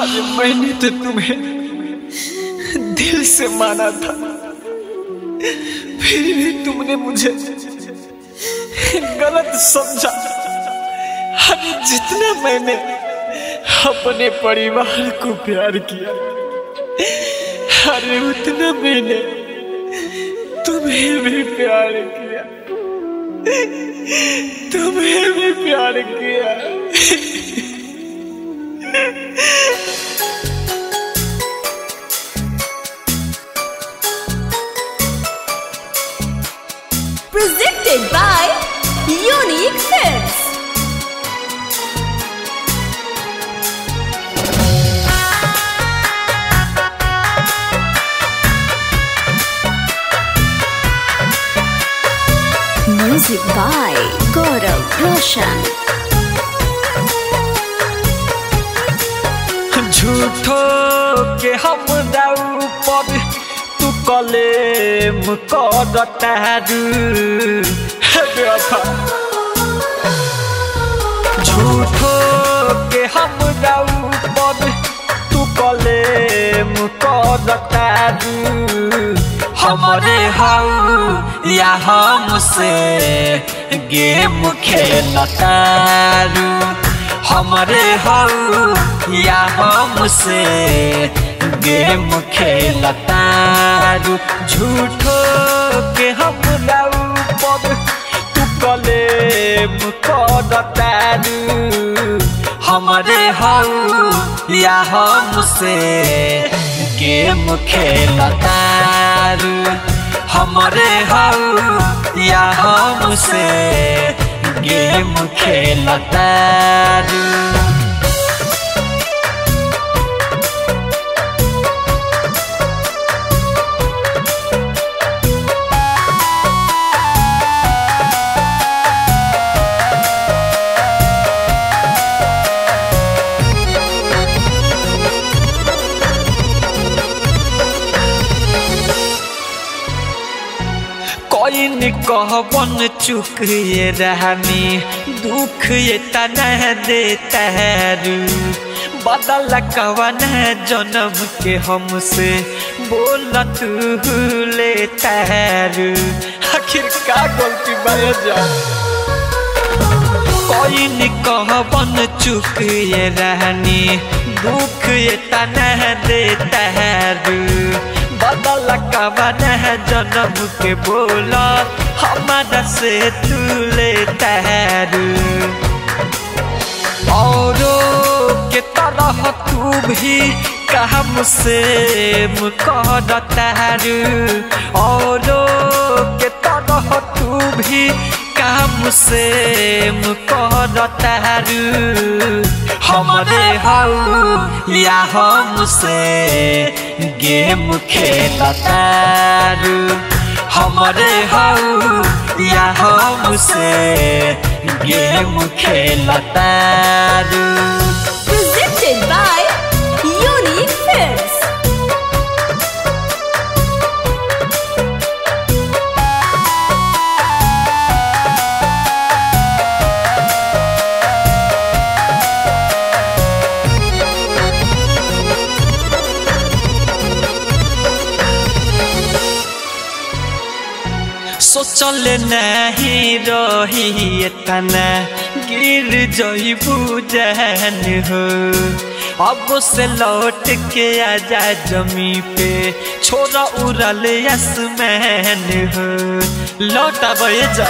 अरे मैंने तो तुम्हें। दिल से माना था। फिर भी तुमने मुझे गलत समझा। अरे जितना मैंने अपने परिवार को प्यार किया अरे उतना मैंने तुम्हें भी प्यार किया। तुम्हें भी प्यार किया। Presented by Unique Films. Music by Gaurav Roshan. झूठो कले मुकदतारू झूठो के हम ऊपर तू कले मुकदतारू हमरे हाउ या हमसे गेम खेलतारू हमरे हाउ या हमसे गेम खेलतारू झूठो के हम ऊपर तू कले मुकदतारू हमारे हाउ या हमसे गेम खेलतारू हमारे हाउ या हमसे गेम खेलतारू कोई कहबन चुक ये रहनी। दुख ये तनह देता रू बदल कवन जन्म के हमसे। बोल तू लेता रू आखिर का गलती बह जा। कहबन चुक ये रहनी। दुख ये तनह देता रू बदल कवन है जन्म के बोला हमारा से तू लेता औरों के तरह तू भी काम से मुकदतारू औरों के तरह तू भी काम से मुकदतारू हमरे हाउ या हमसे गेम खेलतारू। हमारे हाउ या हमसे गेम खेलतारू। Presented by. सोचल नहीं रही तना, गिर जईबू जहन हो। अब से लौट के आजा जमी पे, छोरा उड़ल आसमान हो। लौट अब जा।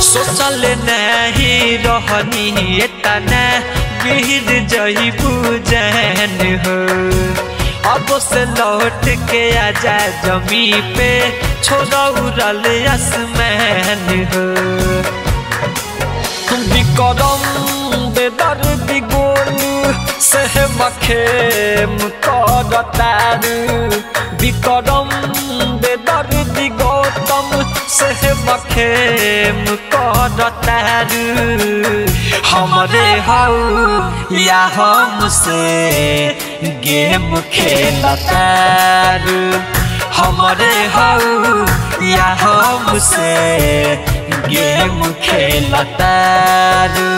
सोचल नहीं रहनी तना, गिर जईबू जहन हो। अब से लौट के आजा जमी पे। छोड़ा उड़ल आसमान हो बिकरम बेदर्द गोलू। से मखेम करतारू बिकरम बेदर्द गौतम से मखेम करतारू हमरे हाउ या हमसे गेम खेलतारू हमरे हाउ या हमसे गेम खेलतारू